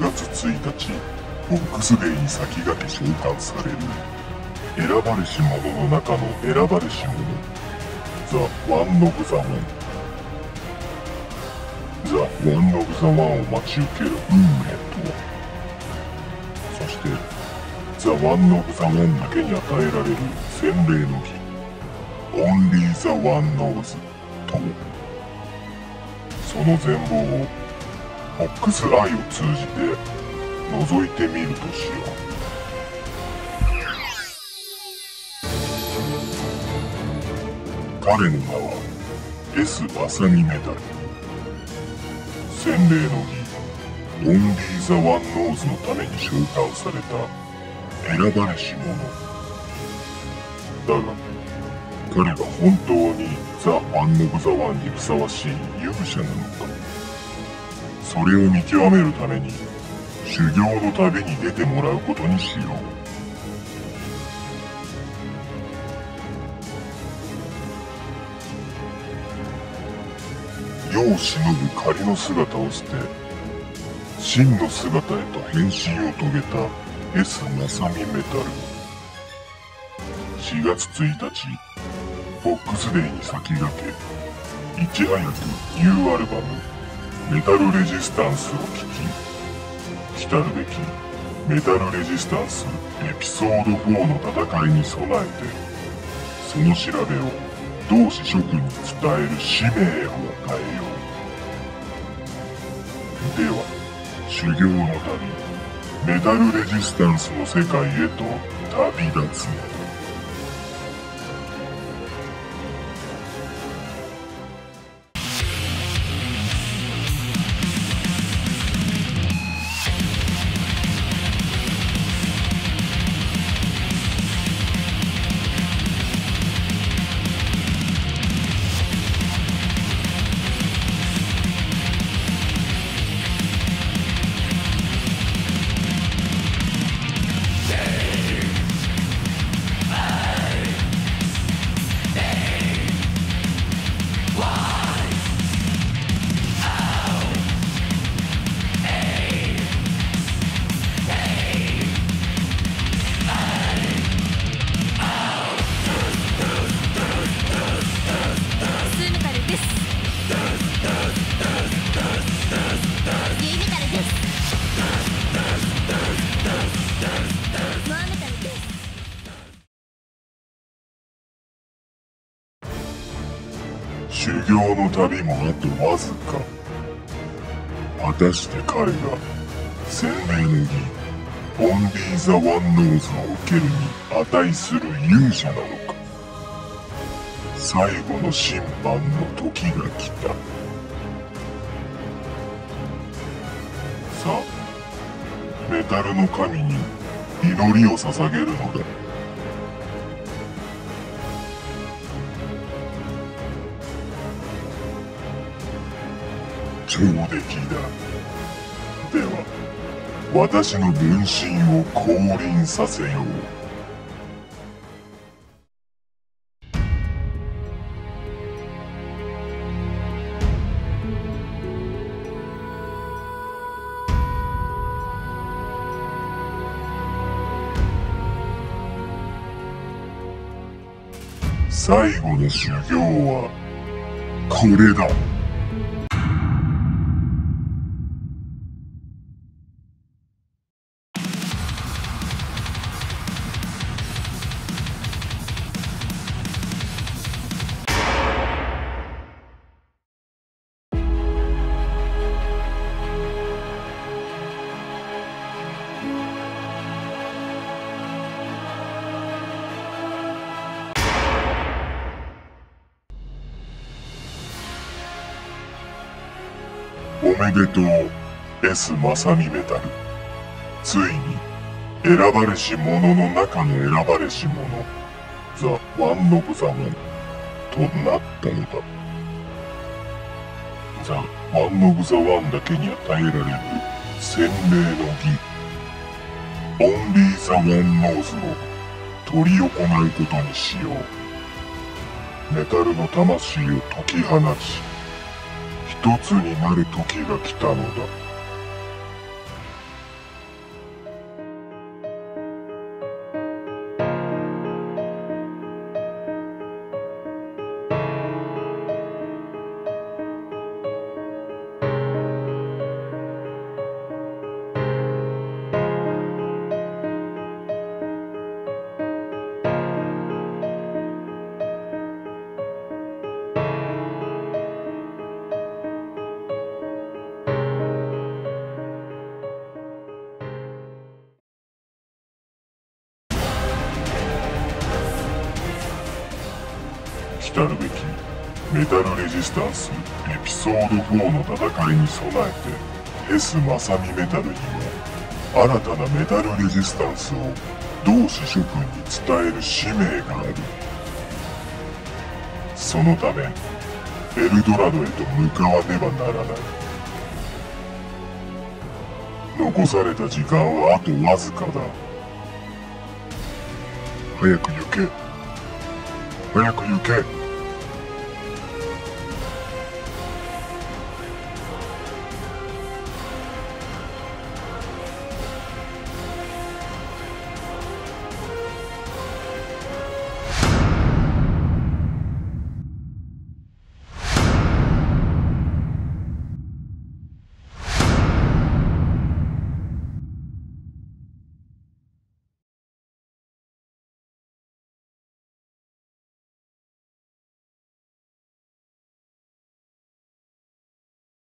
1月1日 FOX DAY に先駆け召喚される。選ばれし者の中の選ばれし者。 THE ONE of THE ONE。THE ONE of THE ONE を待ち受ける運命とは。そして THE ONE of THE ONE だけに与えられる洗礼の儀 Only THE ONE Knows とその全貌をックスアイを通じて覗いてみるとしよう。彼の名は S マサミメタル。洗礼の儀 Only THE ONE Knows のために召喚された選ばれし者。だが彼が本当に THE ONE of THE ONE にふさわしい勇者なのか。それを見極めるために修行の旅に出てもらうことにしよう。世を忍ぶ仮の姿を捨て真の姿へと変身を遂げた S マサミメタル。4月1日ボックスデーに先駆けいち早くニューアルバム「メタルレジスタンス」を聴き来るべきメタルレジスタンスエピソード4の戦いに備えてその調べを同志諸君に伝える使命を与えよう。では修行の旅メタルレジスタンスの世界へと旅立つ。修行の旅もあとわずか。果たして彼が洗礼の儀 Only THE ONE Knows を受けるに値する勇者なのか。最後の審判の時が来た。さあメタルの神に祈りを捧げるのだ。上出来だ。では私の分身を降臨させよう。最後の修行はこれだ。おめでとう。S マサミメタル。ついに選ばれし者の中の選ばれし者。 THE ONE of THE ONE となったのだ。 THE ONE of THE ONE だけに与えられる洗礼の儀。 Only THE ONE Knows を執り行うことにしよう。メタルの魂を解き放ち一つになる時が来たのだ。来るべきメタルレジスタンスエピソード4の戦いに備えて S マサミメタルには新たなメタルレジスタンスを同志諸君に伝える使命がある。そのためエルドラドへと向かわねばならない。残された時間はあとわずかだ。早く行け。早く行け。